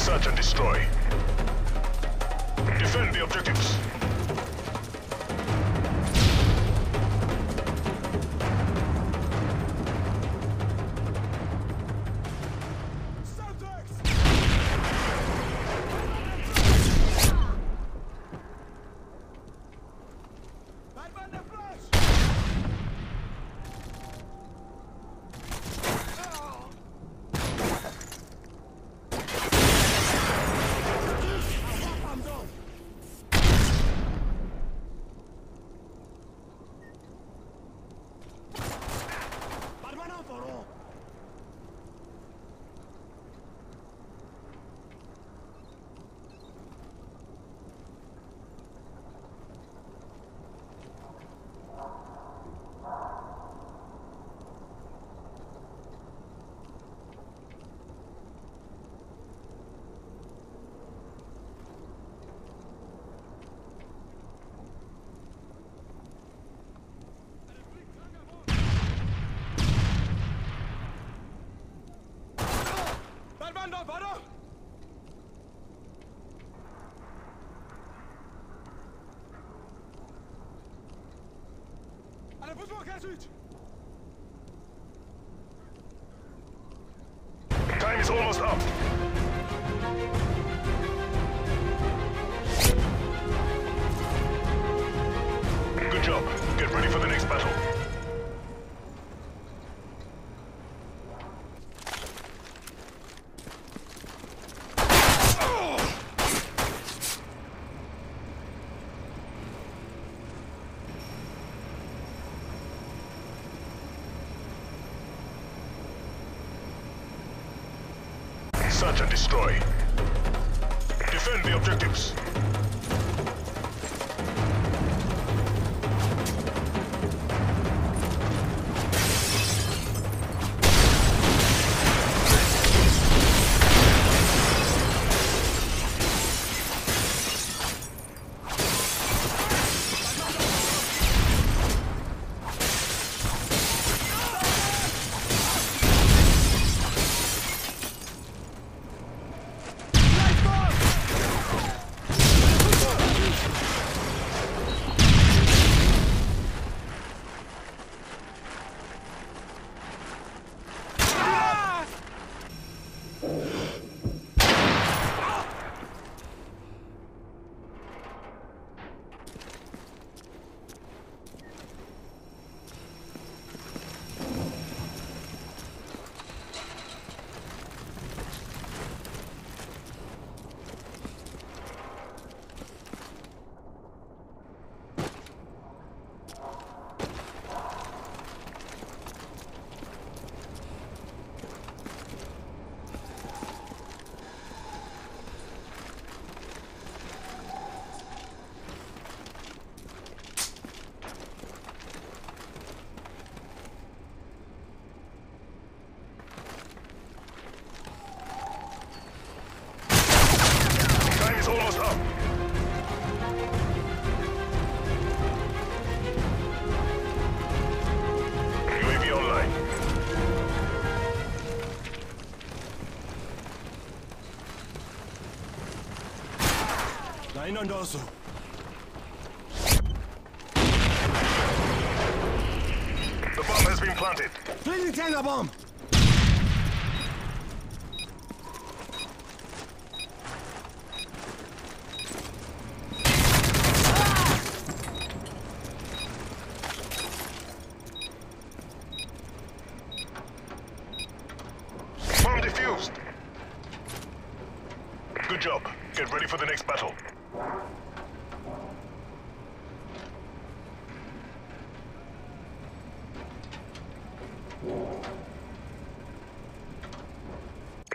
Search and destroy. Defend the objectives. Good job. Get ready for the next battle. Search and destroy. Defend the objectives. Einander so. The bomb has been planted. Please retain the bomb! Good job. Get ready for the next battle.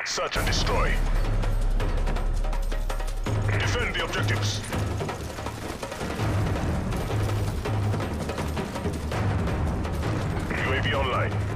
Search and destroy. Defend the objectives. UAV online.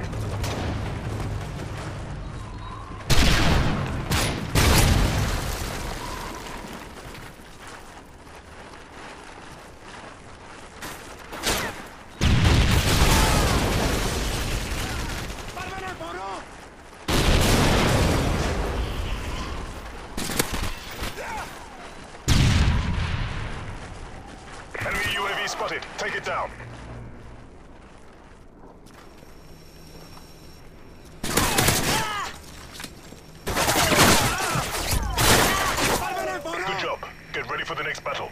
Spotted. Take it down. Good job. Get ready for the next battle.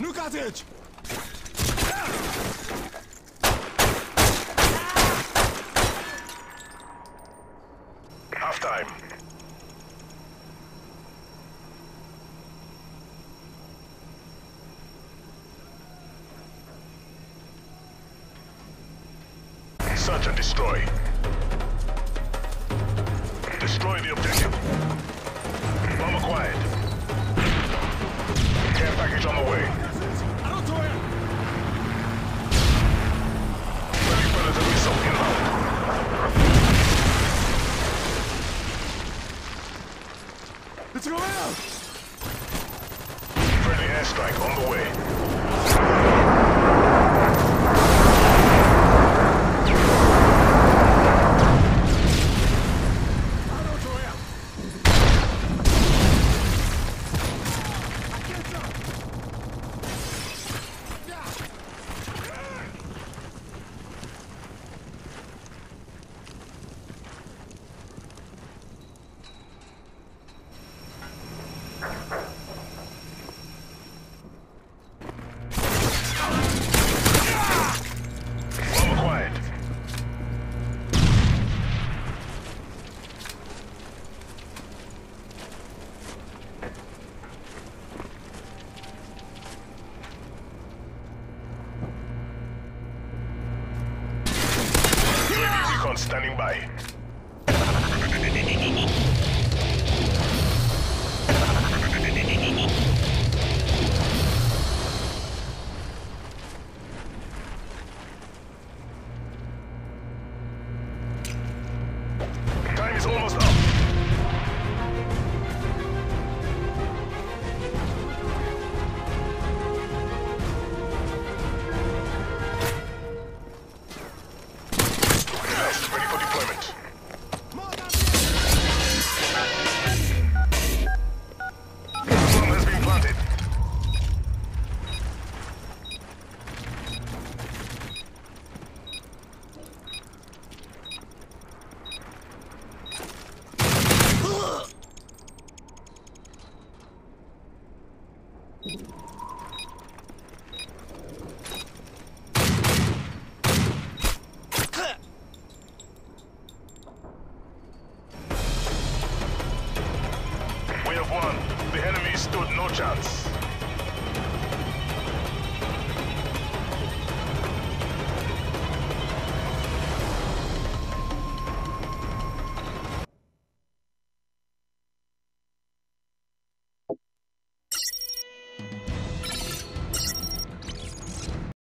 New cottage! Half time. Search and destroy. Destroy the objective. Bomb acquired. Care package on the way. Inbound. Let's out! Friendly airstrike on the way.